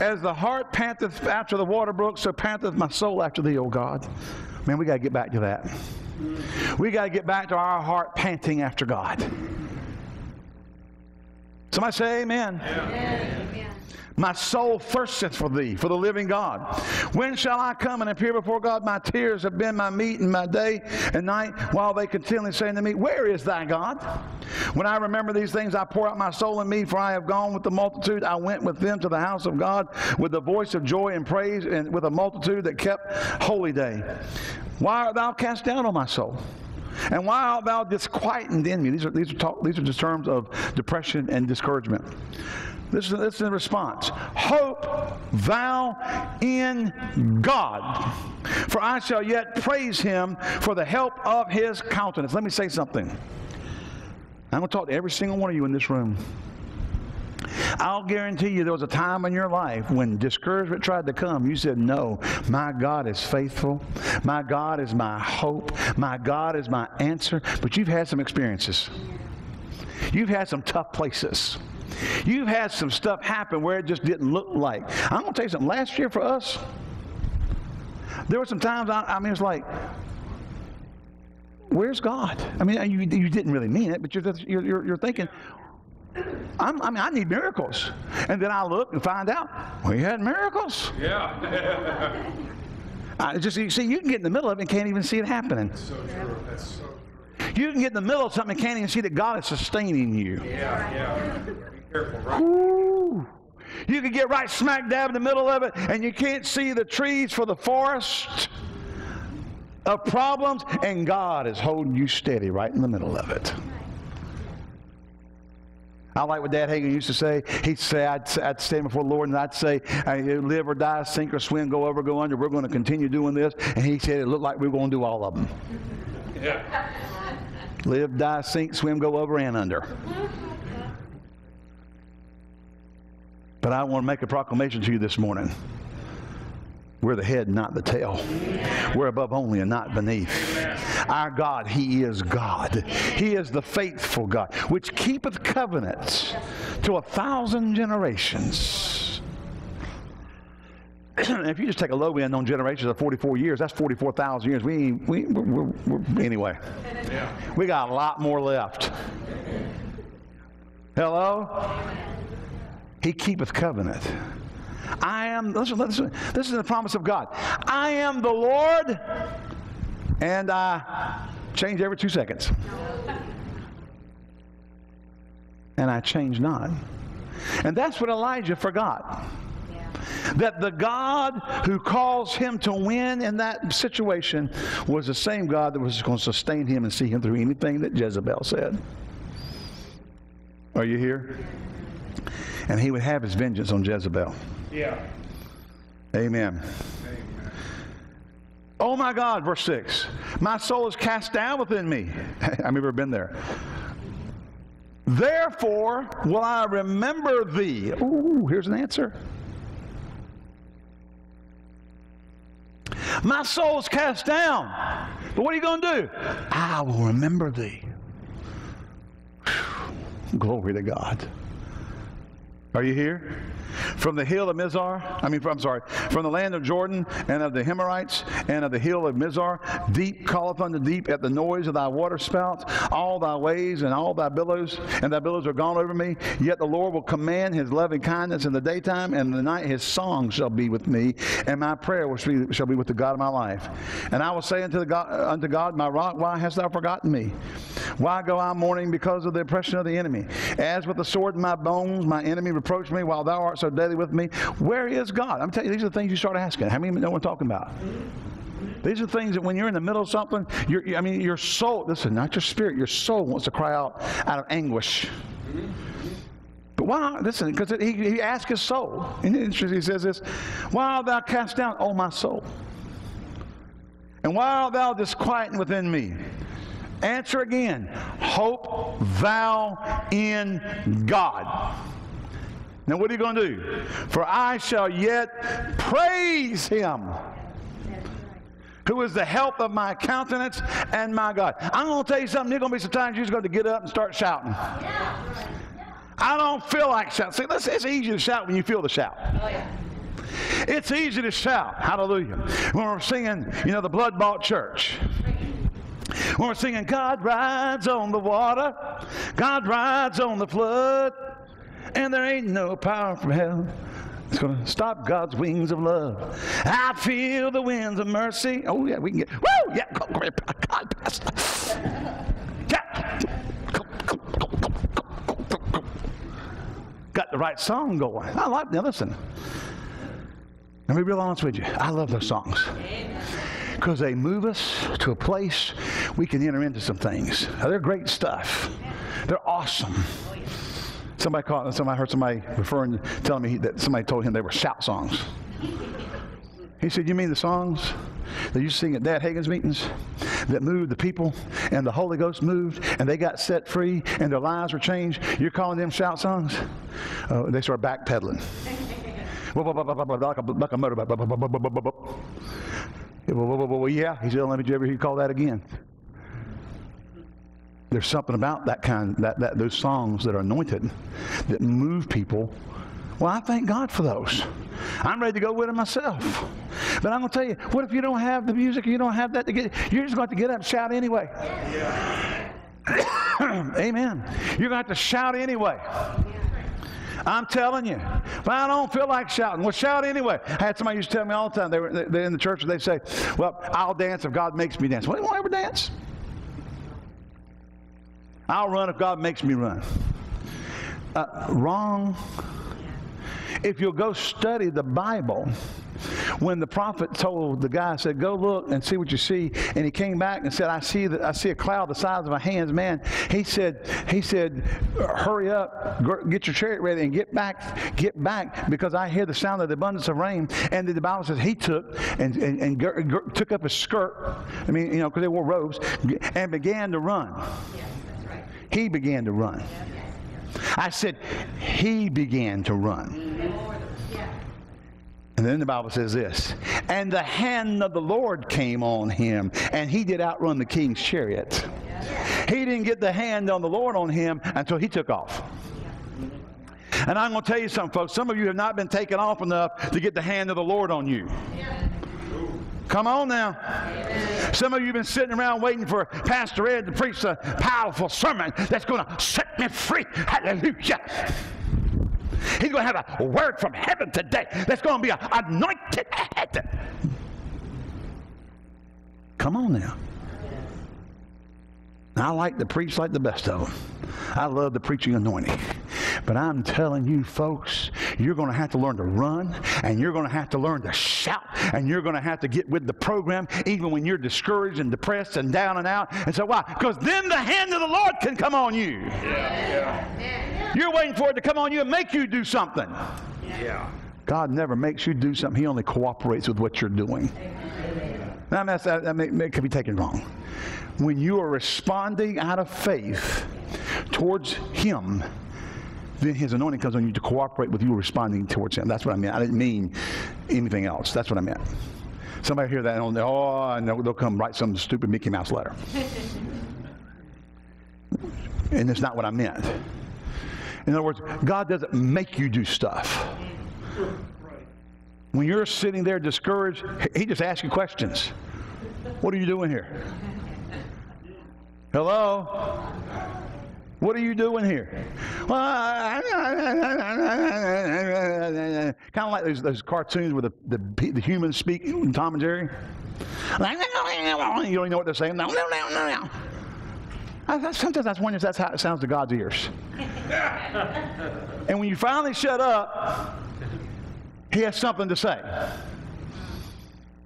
S1: as the hart panteth after the water brook, so panteth my soul after thee, O God. Man, we got to get back to that. We got to get back to our heart panting after God. Somebody say amen. amen. My soul thirsteth for thee, for the living God. When shall I come and appear before God? My tears have been my meat and my day and night, while they continually say unto me, Where is thy God? When I remember these things, I pour out my soul in me, for I have gone with the multitude. I went with them to the house of God with the voice of joy and praise, and with a multitude that kept holy day. Why art thou cast down on my soul? And why art thou disquieted in me? These are, these are, talk, these are just terms of depression and discouragement. This is, this is the response. Hope thou in God, for I shall yet praise him for the help of his countenance. Let me say something. I'm going to talk to every single one of you in this room. I'll guarantee you there was a time in your life when discouragement tried to come. You said, No, my God is faithful. My God is my hope. My God is my answer. But you've had some experiences, you've had some tough places. You've had some stuff happen where it just didn't look like. I'm going to tell you something. Last year for us, there were some times, I, I mean, it's like, where's God? I mean, you, you didn't really mean it, but you're, you're, you're thinking, I'm, I mean, I need miracles. And then I look and find out we had miracles.
S2: Yeah.
S1: I just you see, you can get in the middle of it and can't even see it happening.
S2: so true. That's so true.
S1: You can get in the middle of something and can't even see that God is sustaining you.
S2: Yeah, yeah. Be careful, right?
S1: Ooh. You can get right smack dab in the middle of it and you can't see the trees for the forest of problems, and God is holding you steady right in the middle of it. I like what Dad Hagin used to say. He'd say, I'd, I'd stand before the Lord and I'd say, uh, live or die, sink or swim, go over, go under. We're going to continue doing this. And he said, it looked like we were going to do all of them.
S2: Yeah.
S1: Live, die, sink, swim, go over and under. But I want to make a proclamation to you this morning. We're the head, not the tail. We're above only and not beneath. Our God, He is God. He is the faithful God, which keepeth covenants to a thousand generations. if you just take a low end on generations of 44 years, that's 44,000 years. We, we, we're, we're, we're, anyway, we got a lot more left. Hello? He keepeth covenant. I am, listen, listen, this is the promise of God. I am the Lord, and I change every two seconds. And I change not. And that's what Elijah forgot. That the God who caused him to win in that situation was the same God that was going to sustain him and see him through anything that Jezebel said. Are you here? And he would have his vengeance on Jezebel.
S2: Yeah.
S1: Amen. Amen. Oh my God, verse 6. My soul is cast down within me. I've never been there. Therefore will I remember thee. Ooh, here's an answer. My soul is cast down. But what are you going to do? I will remember thee. Whew. Glory to God. Are you here? From the hill of Mizar, I mean, from, I'm sorry, from the land of Jordan and of the Hermonites and of the hill of Mizar, deep calleth unto deep at the noise of thy waterspouts. All thy waves and all thy billows, and thy billows are gone over me. Yet the Lord will command his loving kindness in the daytime, and in the night his song shall be with me, and my prayer shall be with the God of my life. And I will say unto, the God, unto God, my rock, why hast thou forgotten me? Why go I mourning because of the oppression of the enemy? As with the sword in my bones, my enemy reproached me while thou art so daily with me. Where is God? I'm telling you, these are the things you start asking. How many know what I'm talking about? These are things that when you're in the middle of something, your, I mean, your soul, listen, not your spirit, your soul wants to cry out out of anguish. But why, listen, because he, he asked his soul. And he says this, Why art thou cast down, O my soul? And why art thou disquieting within me? Answer again. Hope thou in God. Now, what are you going to do? For I shall yet praise him, who is the help of my countenance and my God. I'm going to tell you something. There's going to be some times you're just going to get up and start shouting. I don't feel like shouting. See, listen, it's easy to shout when you feel the shout. It's easy to shout. Hallelujah. When we're singing, you know, the blood bought church. When we're singing, God rides on the water, God rides on the flood, and there ain't no power from hell. It's going to stop God's wings of love. I feel the winds of mercy. Oh, yeah, we can get, woo, yeah, go, go, God, Pastor. Yeah. Go, go, go, go, go, go, go, go. Got the right song going. I like, now listen. Let me be real honest with you. I love those songs because they move us to a place we can enter into some things. Now, they're great stuff. They're awesome. Oh, Somebody called. Somebody heard somebody referring, telling me that somebody told him they were shout songs. He said, "You mean the songs that you sing at Dad Hagin's meetings that moved the people and the Holy Ghost moved and they got set free and their lives were changed? You're calling them shout songs?" Uh, they start backpedaling. like a, yeah, he said, let me ever hear you call that again. There's something about that kind, that, that those songs that are anointed, that move people. Well, I thank God for those. I'm ready to go with it myself. But I'm going to tell you, what if you don't have the music, you don't have that to get, you're just going to get up and shout anyway. Yeah. Amen. You're going to have to shout anyway. I'm telling you. But I don't feel like shouting. Well, shout anyway. I had somebody used to tell me all the time. They were they're in the church and they say, Well, I'll dance if God makes me dance. Well, you won't ever dance. I'll run if God makes me run. Uh, wrong. If you'll go study the Bible, when the prophet told the guy, said, "Go look and see what you see," and he came back and said, "I see that I see a cloud the size of a hand's man." He said, "He said, hurry up, get your chariot ready, and get back, get back, because I hear the sound of the abundance of rain." And the Bible says he took and and, and took up his skirt. I mean, you know, because they wore robes, and began to run. Right. He began to run. I said, he began to run. And then the Bible says this And the hand of the Lord came on him, and he did outrun the king's chariot. He didn't get the hand on the Lord on him until he took off. And I'm going to tell you something, folks. Some of you have not been taken off enough to get the hand of the Lord on you. Come on now. Some of you have been sitting around waiting for Pastor Ed to preach a powerful sermon that's going to set me free. Hallelujah. He's going to have a word from heaven today that's going to be anointed. Come on now. I like to preach like the best of them. I love the preaching anointing. But I'm telling you, folks, you're going to have to learn to run, and you're going to have to learn to shout, and you're going to have to get with the program even when you're discouraged and depressed and down and out. And so, why? Because then the hand of the Lord can come on you. Yeah. yeah. You're waiting for it to come on you and make you do something. Yeah. God never makes you do something, He only cooperates with what you're doing. Now, that, that, may, that could be taken wrong when you are responding out of faith towards Him, then His anointing comes on you to cooperate with you responding towards Him. That's what I meant. I didn't mean anything else. That's what I meant. Somebody hear that and they'll, oh, and they'll, they'll come write some stupid Mickey Mouse letter. and it's not what I meant. In other words, God doesn't make you do stuff. When you're sitting there discouraged, He just asks you questions. What are you doing here? Hello? What are you doing here? kind of like those, those cartoons where the, the, the humans speak Tom and Jerry. You don't even know what they're saying. No. Sometimes that's wondering if that's how it sounds to God's ears. and when you finally shut up, He has something to say.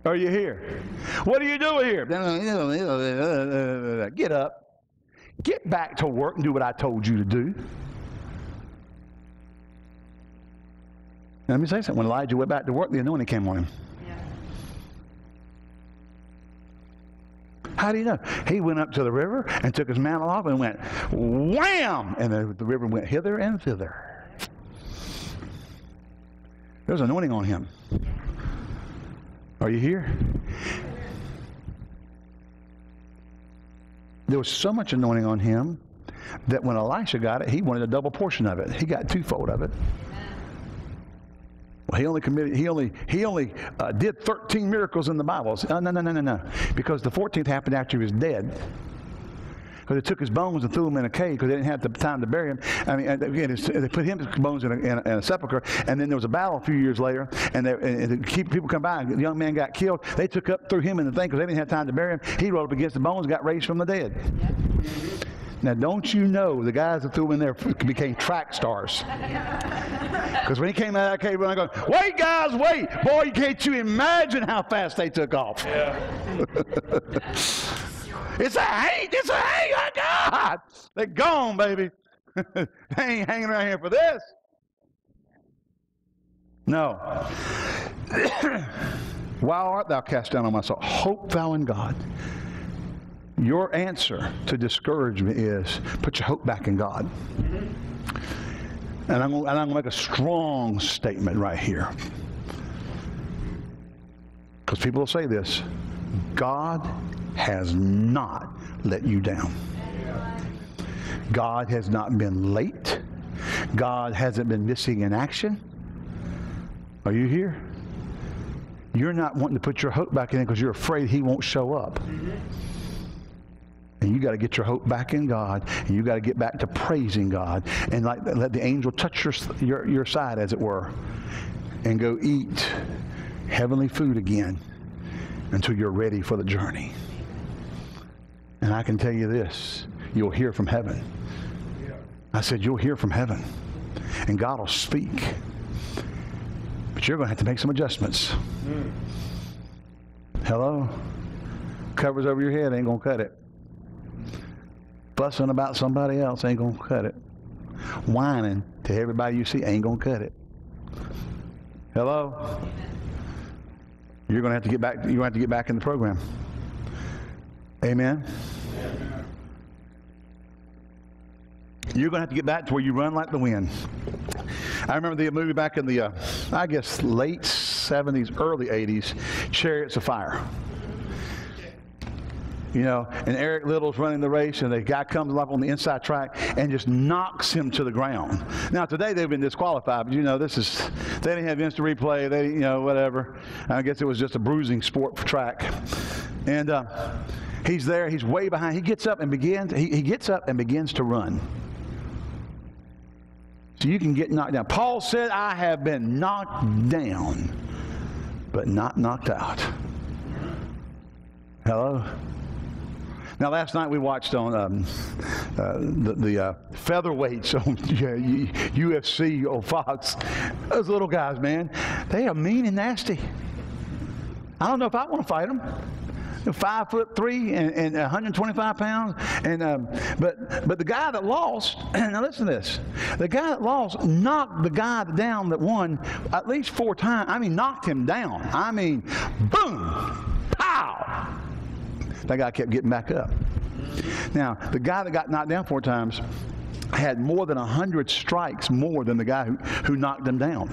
S1: Are you here? What are you doing here? Get up. Get back to work and do what I told you to do. Let me say something. When Elijah went back to work, the anointing came on him. Yeah. How do you know? He went up to the river and took his mantle off and went wham! And the, the river went hither and thither. There's anointing on him. Are you here? There was so much anointing on him that when Elisha got it, he wanted a double portion of it. He got twofold of it. Well, he only committed. He only he only uh, did 13 miracles in the Bible. Uh, no, no, no, no, no. Because the 14th happened after he was dead because they took his bones and threw them in a cave because they didn't have the time to bury him. I mean, again, they put his bones in a, in, a, in a, sepulcher, and then there was a battle a few years later, and, they, and keep people come by. And the young man got killed. They took up, threw him in the thing because they didn't have time to bury him. He rolled up against the bones, got raised from the dead. Now, don't you know the guys that threw him in there became track stars? Because when he came out of that cave, I go, wait, guys, wait. Boy, can't you imagine how fast they took off? Yeah. It's a hate. It's a hate. Oh, God. They're gone, baby. they ain't hanging around here for this. No. Why art thou cast down on my soul? Hope thou in God. Your answer to discouragement is put your hope back in God. And I'm, and I'm going to make a strong statement right here. Because people will say this God has not let you down. God has not been late. God hasn't been missing in action. Are you here? You're not wanting to put your hope back in because you're afraid he won't show up. And you got to get your hope back in God, and you got to get back to praising God, and like let the angel touch your, your, your side, as it were, and go eat heavenly food again until you're ready for the journey. And I can tell you this you'll hear from heaven. I said, You'll hear from heaven, and God will speak. But you're going to have to make some adjustments. Hmm. Hello? Covers over your head ain't going to cut it. Fussing about somebody else ain't going to cut it. Whining to everybody you see ain't going to cut it. Hello? You're going to have to get back. To have to get back in the program. Amen. You're going to have to get back to where you run like the wind. I remember the movie back in the, uh, I guess, late 70s, early 80s, Chariots of Fire. You know, and Eric Liddell's running the race, and the guy comes up on the inside track and just knocks him to the ground. Now, today they've been disqualified, but you know, this is, they didn't have instant replay, they, you know, whatever. I guess it was just a bruising sport for track. And uh, he's there, he's way behind. He gets up and begins, he, he gets up and begins to run. So you can get knocked down. Paul said, I have been knocked down, but not knocked out. Hello? Now, last night we watched on um, uh, the, the uh, featherweights on yeah, UFC or Fox. Those little guys, man, they are mean and nasty. I don't know if I want to fight them five foot three and, and 125 pounds. And um, but but the guy that lost, now listen to this: the guy that lost knocked the guy down that won at least four times. I mean, knocked him down. I mean, boom, pow. That guy kept getting back up. Now, the guy that got knocked down four times had more than 100 strikes more than the guy who, who knocked him down.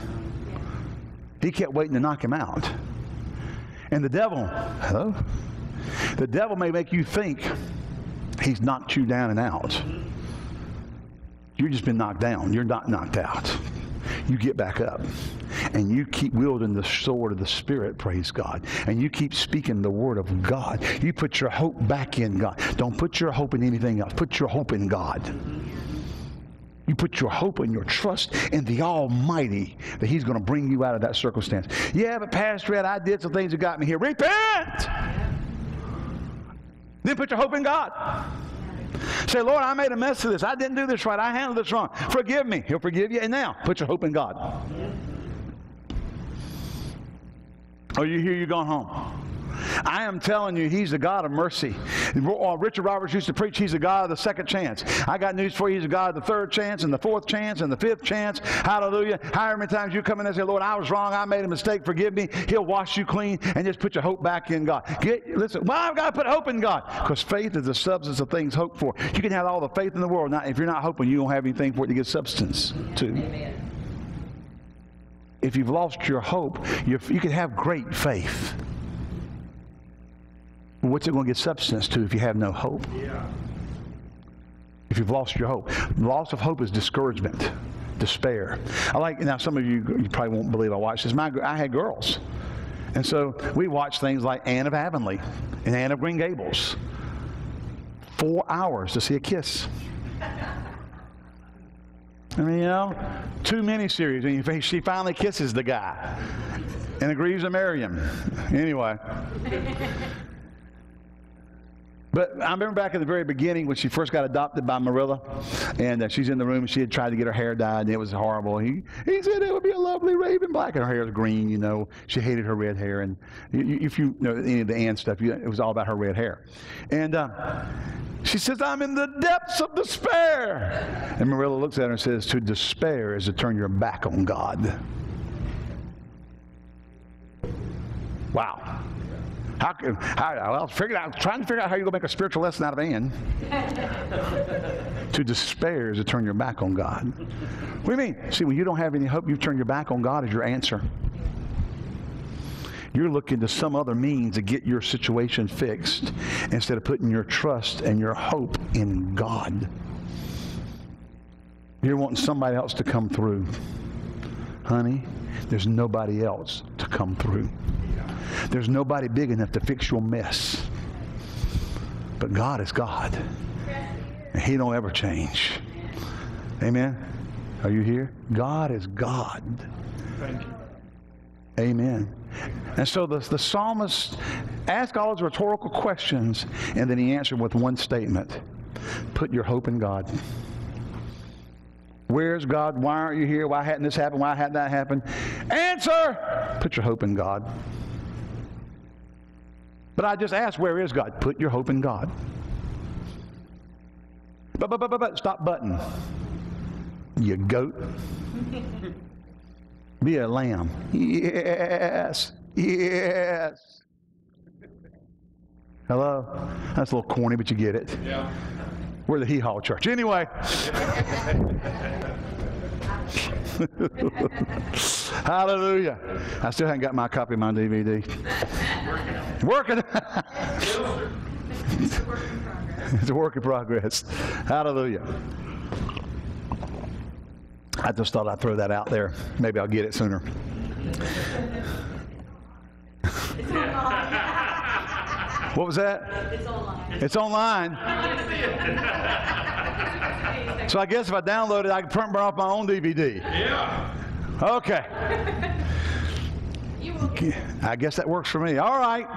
S1: He kept waiting to knock him out. And the devil, hello? The devil may make you think he's knocked you down and out. You've just been knocked down. You're not knocked out. You get back up and you keep wielding the sword of the Spirit, praise God. And you keep speaking the word of God. You put your hope back in God. Don't put your hope in anything else. Put your hope in God. You put your hope and your trust in the Almighty that He's going to bring you out of that circumstance. Yeah, but Pastor Ed, I did some things that got me here. Repent! Then put your hope in God. Say, Lord, I made a mess of this. I didn't do this right. I handled this wrong. Forgive me. He'll forgive you. And now, put your hope in God. Oh, you hear you going home. I am telling you, He's the God of mercy. Uh, Richard Roberts used to preach, He's a God of the second chance. I got news for you, He's a God of the third chance, and the fourth chance, and the fifth chance. Hallelujah. However many times you come in and say, Lord, I was wrong, I made a mistake, forgive me. He'll wash you clean and just put your hope back in God. Get, listen, well, I've got to put hope in God because faith is the substance of things hoped for. You can have all the faith in the world. Now, if you're not hoping, you don't have anything for it to get substance to. Amen. If you've lost your hope, you can have great faith. What's it going to get substance to if you have no hope? Yeah. If you've lost your hope. Loss of hope is discouragement, despair. I like, now some of you, you probably won't believe I watched this. My, I had girls. And so we watched things like Anne of Avonlea and Anne of Green Gables. Four hours to see a kiss. I mean, you know, two miniseries, and she finally kisses the guy and agrees to marry him. Anyway. But I remember back in the very beginning when she first got adopted by Marilla, and uh, she's in the room and she had tried to get her hair dyed, and it was horrible. He, he said it would be a lovely raven black, and her hair was green, you know. She hated her red hair, and if you know any of the Anne stuff, you, it was all about her red hair. And uh, she says, I'm in the depths of despair. And Marilla looks at her and says, To despair is to turn your back on God. Wow. How, how, I was figuring out, trying to figure out how you're going to make a spiritual lesson out of Anne. to despair is to turn your back on God. What do you mean? See, when you don't have any hope, you turn your back on God as your answer. You're looking to some other means to get your situation fixed instead of putting your trust and your hope in God. You're wanting somebody else to come through. Honey, there's nobody else to come through. There's nobody big enough to fix your mess. But God is God. And he don't ever change. Amen. Are you here? God is God.
S2: Thank you.
S1: Amen. And so the, the psalmist asked all his rhetorical questions, and then he answered with one statement Put your hope in God. Where's God? Why aren't you here? Why hadn't this happened? Why hadn't that happened? Answer! Put your hope in God. But I just ask, where is God? Put your hope in God. But, but, but, but, but, stop button. You goat. Be a lamb. Yes. Yes. Hello? That's a little corny, but you get it.
S2: Yeah.
S1: We're the Hee Haw Church. Anyway. Hallelujah. I still haven't got my copy of my DVD. Working. it's a work in progress. Hallelujah. I just thought I'd throw that out there. Maybe I'll get it sooner. What was that?
S3: It's online.
S1: It's online. So I guess if I download it, I can print burn off my own DVD.
S2: Yeah.
S1: Okay.
S3: You
S1: I guess that works for me. All right.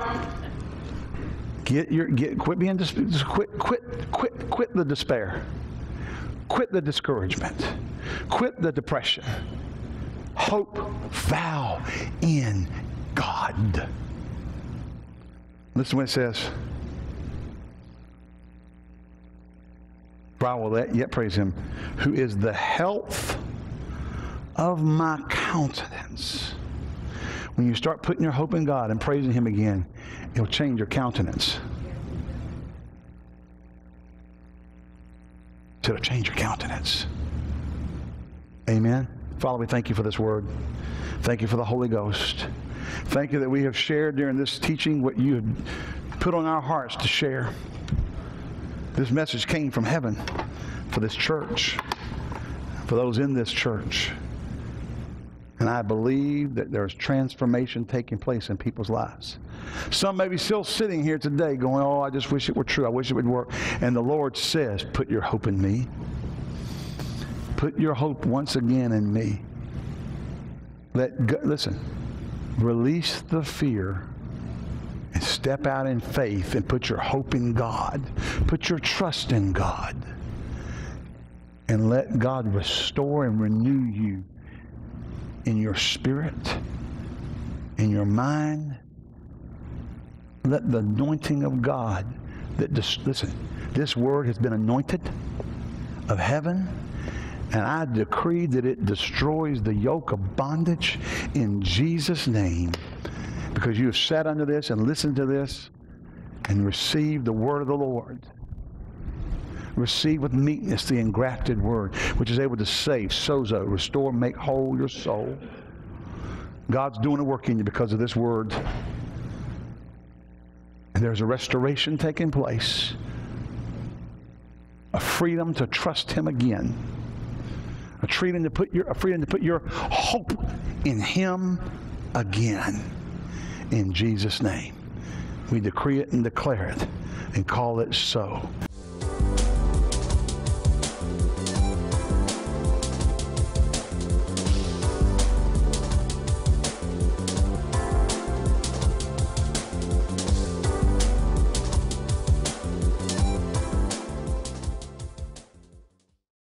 S1: Get your get quit being dis- just quit quit quit quit the despair. Quit the discouragement. Quit the depression. Hope thou in God. Listen to what it says. For will yet praise him, who is the health of my countenance. When you start putting your hope in God and praising Him again, it'll change your countenance. It'll change your countenance. Amen. Father, we thank you for this word. Thank you for the Holy Ghost. Thank you that we have shared during this teaching what you had put on our hearts to share. This message came from heaven for this church, for those in this church. And I believe that there's transformation taking place in people's lives. Some may be still sitting here today going, Oh, I just wish it were true. I wish it would work. And the Lord says, Put your hope in me. Put your hope once again in me. Let go, listen, release the fear step out in faith and put your hope in God. Put your trust in God. And let God restore and renew you in your spirit, in your mind. Let the anointing of God that dis- listen, this word has been anointed of heaven, and I decree that it destroys the yoke of bondage in Jesus' name. Because you have sat under this and listened to this and received the word of the Lord. Receive with meekness the engrafted word, which is able to save, sozo, restore, make whole your soul. God's doing a work in you because of this word. And there's a restoration taking place, a freedom to trust Him again, a freedom to put your, a freedom to put your hope in Him again. In Jesus' name, we decree it and declare it and call it so.